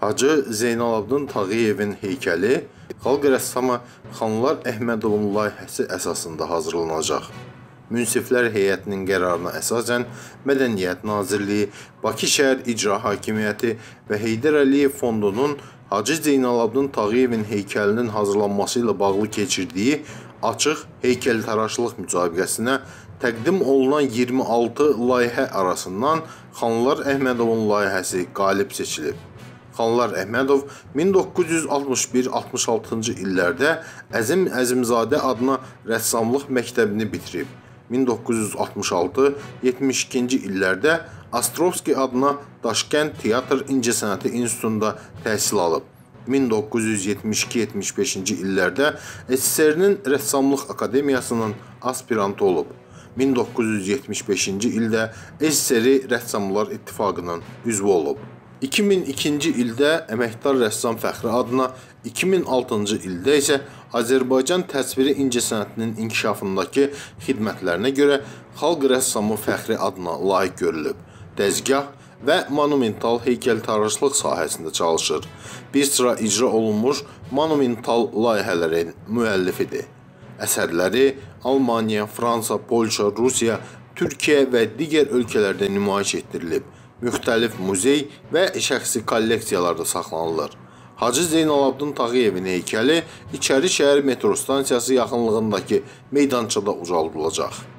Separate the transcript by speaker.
Speaker 1: Hacı Zeynalabdin Tağıyevin heykəli xalq rəssamı Xanlar Əhmədovun layihəsi əsasında hazırlanacaq. Münsiflər heyətinin qərarına əsasən Mədəniyyət Nazirliyi, Bakı şəhər İcra Hakimiyyəti və Heydər Əliyev Fondunun Hacı Zeynalabdin Tağıyevin heykəlinin hazırlanması ilə bağlı keçirdiyi açıq heykəltaraşlıq müsabiqəsinə təqdim olunan 26 layihə arasından Xanlar Əhmədovun layihəsi qalib seçilib. Xanlar Əhmədov 1961-66-cı illərdə Əzim Əzimzadə adına rəssamlıq məktəbini bitirib. 1966-72-ci illərdə Astrovski adına Daşkənd Teatr İncəsənəti İnstitutunda təhsil alıb. 1972-75-ci illərdə SSR-nin Rəssamlıq Akademiyasının aspirantı olub. 1975-ci ildə SSR Rəssamlar İttifaqının üzvü olub. 2002-ci ildə əməkdar rəssam fəxri adına, 2006-cı ildə isə Azərbaycan təsviri incəsənətinin inkişafındakı xidmətlərinə görə xalq rəssamı fəxri adına layiq görülüb. Dəzgah və monumental heykəltaraşlıq sahəsində çalışır. Bir sıra icra olunmuş monumental layihələrin müəllifidir. Əsərləri Almaniya, Fransa, Polşa, Rusiya, Türkiyə və digər ölkələrdə nümayiş etdirilib müxtəlif muzey və şəxsi kolleksiyalarda saxlanılır. Hacı Zeynalabdin Tağıyevin heykəli İçəri şəhər metro stansiyası yaxınlığındakı meydançada ucaldılacaq.